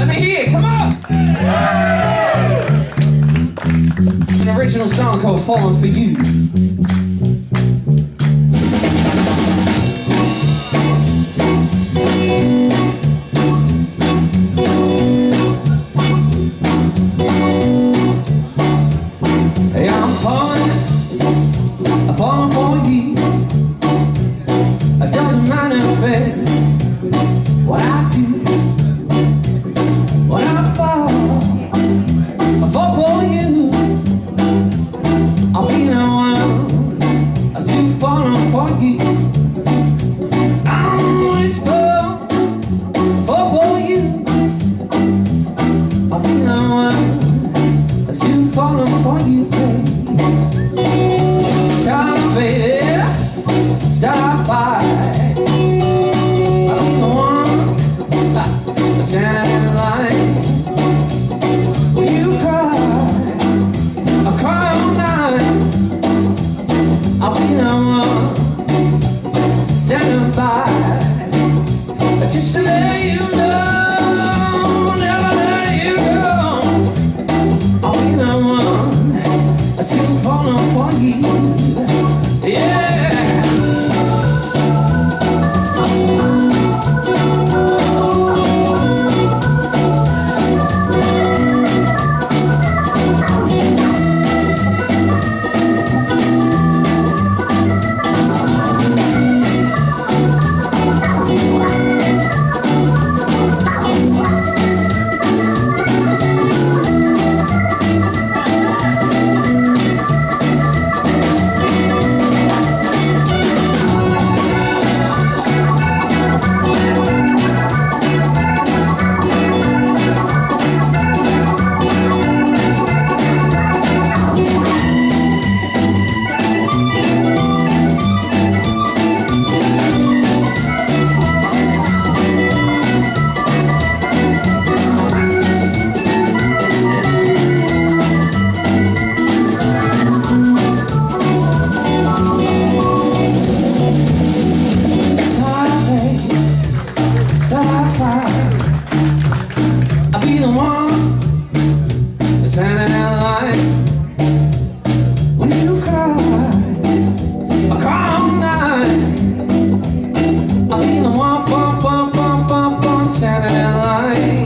Let me hear it, come on! It's an original song called Falling for You. For you. I'm fall, fall for you. I'll be the one, I still falling for you, baby. Stop, baby, stop fight. I'll be the one, standing in line. When you cry, I cry all night. I'll be the one standing in line.